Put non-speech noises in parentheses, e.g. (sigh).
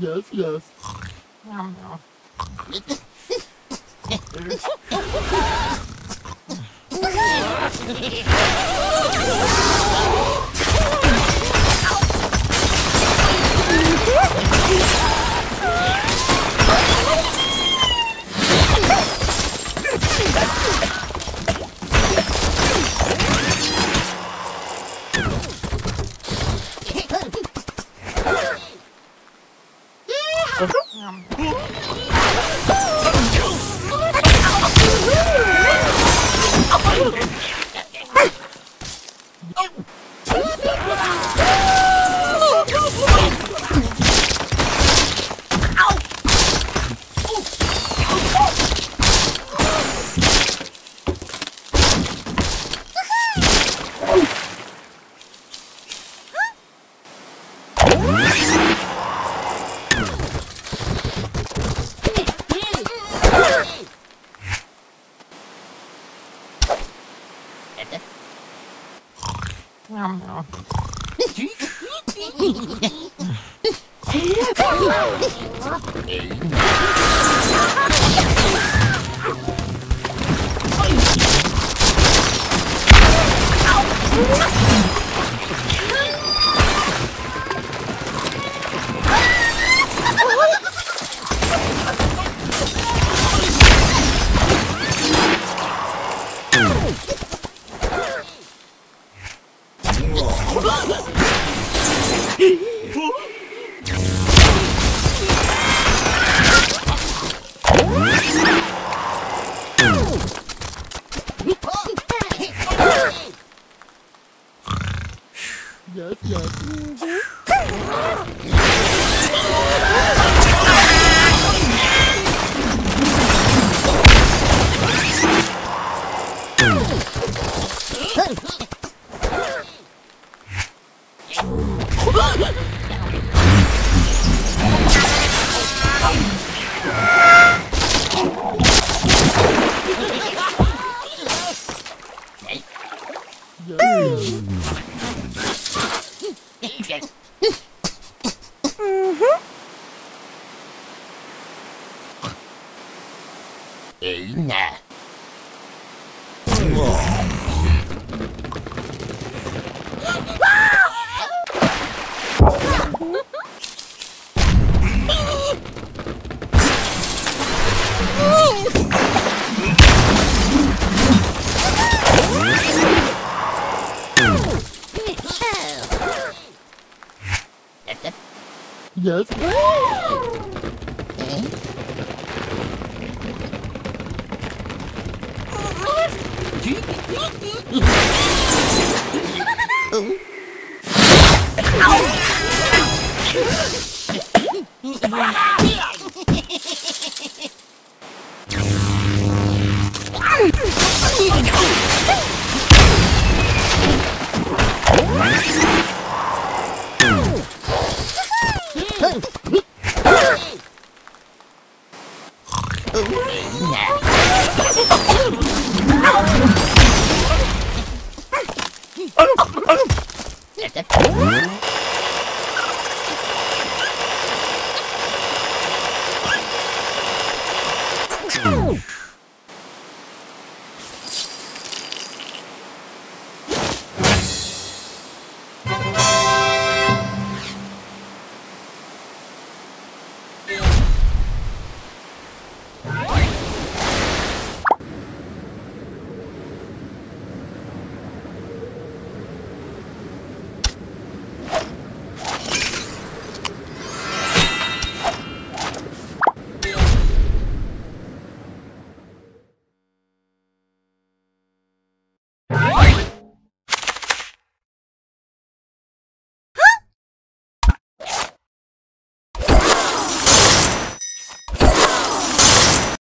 Yes, yes. Yes, (laughs) (laughs) What? Yes, yes. Eina. (laughs) nhà Chết chết